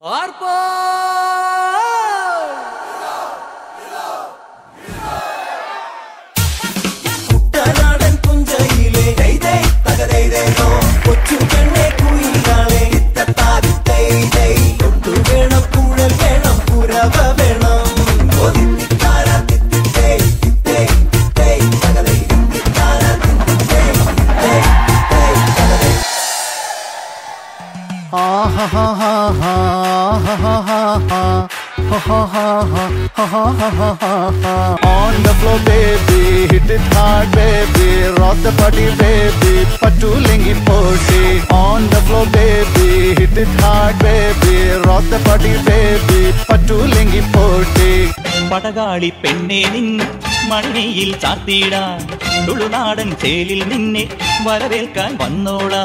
Arpa! On the floor, baby, hit it hard, baby. Rock the party, baby. Patulengi poshi. On the floor, baby, hit it hard, baby. Rock the party, baby. Patulengi poshi. படகாளி பெண்ணே நின் மணியில் சாத்திடா துளுநாடன் சேலில் நின்னே வரவேற்கான் வந்தோளா